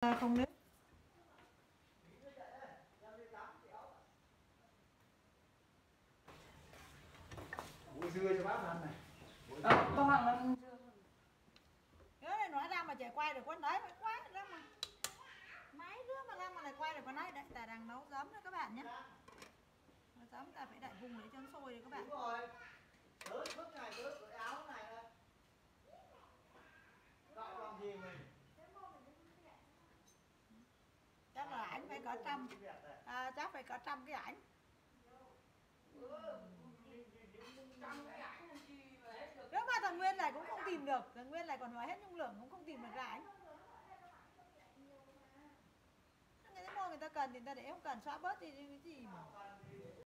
Không đấy Buổi dưa cho bác ăn này. ờ, có hàng là Nhớ này nói ra mà chạy quay được con đấy quá ra mà. Máy đứa mà ra mà lại quay được con đấy đấy ta đang nấu giấm đấy các bạn nhé nấu giấm ta phải đậy vùng để cho nó sôi đấy các bạn Đúng rồi. Tớ suốt ngày tớ cởi áo này này. Gọi làm gì mình? chắc là ảnh phải có trăm à, chắc phải có trăm cái ảnh. Nếu mà thằng Nguyên này cũng không tìm được thằng Nguyên này còn nói hết nhung lượng cũng không tìm được ra ảnh. Người ta mua người ta cần thì người ta để không cần xóa bớt thì cái gì mà.